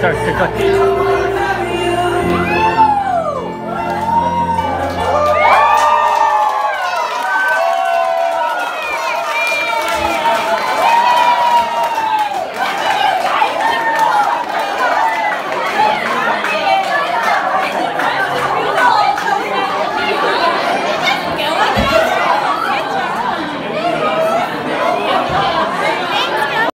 じゃあ、でかい。